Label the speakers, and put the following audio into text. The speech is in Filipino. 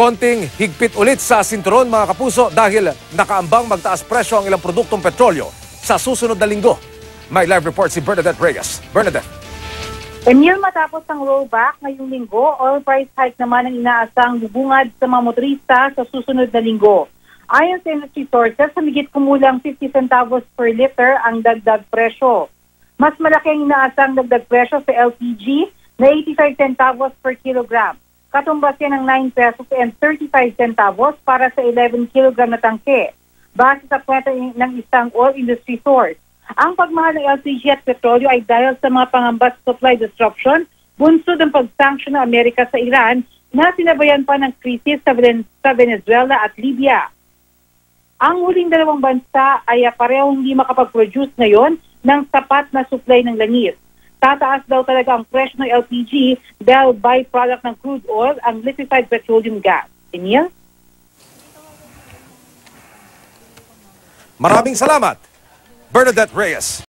Speaker 1: Konting higpit ulit sa sinturon mga kapuso dahil nakaambang magtaas presyo ang ilang produktong petrolyo sa susunod na linggo. May live report si Bernadette Reyes. Bernadette.
Speaker 2: Emil, matapos ang rollback ngayong linggo, oil price hike naman ang inaasang bubungad sa mga motorista sa susunod na linggo. Ayon sa industry sources, humigit kumulang 50 centavos per liter ang dagdag presyo. Mas malaki ang inaasang dagdag presyo sa LPG na 85 centavos per kilogram. Katumbas yan ng 9 pesos and 35 centavos para sa 11 kilogram na tangke. Base sa kwenta ng isang oil industry source. Ang pagmahal ng LPG at petrolyo ay dahil sa mga pangamba supply disruption, bunsod ng pag-sanction ng Amerika sa Iran na sinabayan pa ng krisis sa, Venezuela at Libya. Ang huling dalawang bansa ay parehong hindi makapag-produce ngayon ng sapat na supply ng langis. Tataas daw talaga ang presyo ng LPG dahil byproduct ng crude oil ang liquefied petroleum gas. Emil?
Speaker 1: Maraming salamat, Bernadette Reyes.